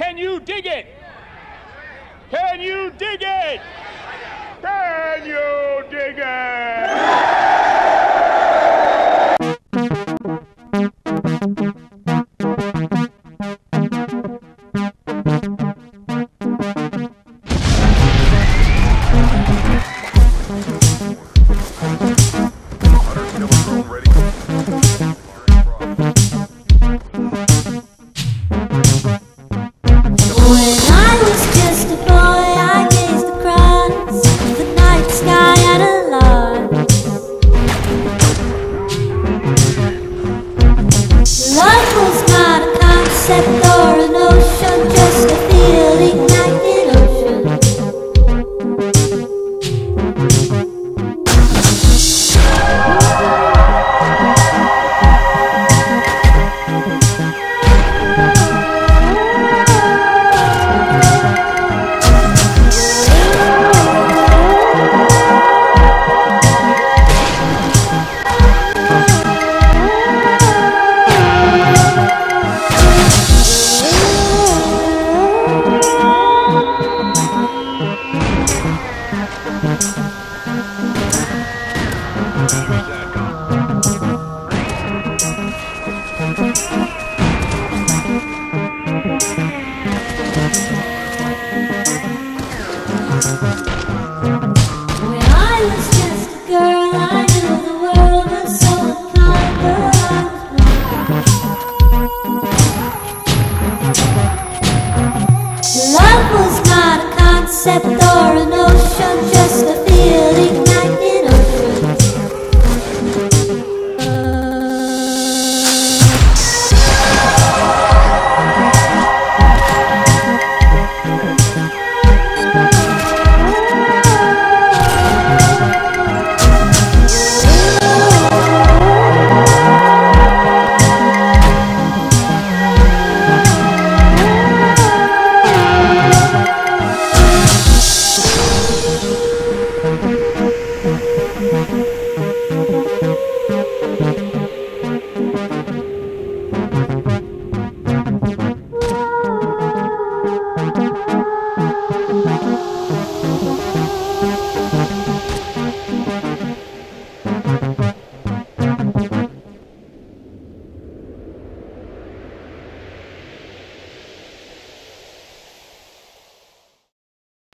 Can you dig it? Can you dig it? Can you dig it? When Love was not a concept or.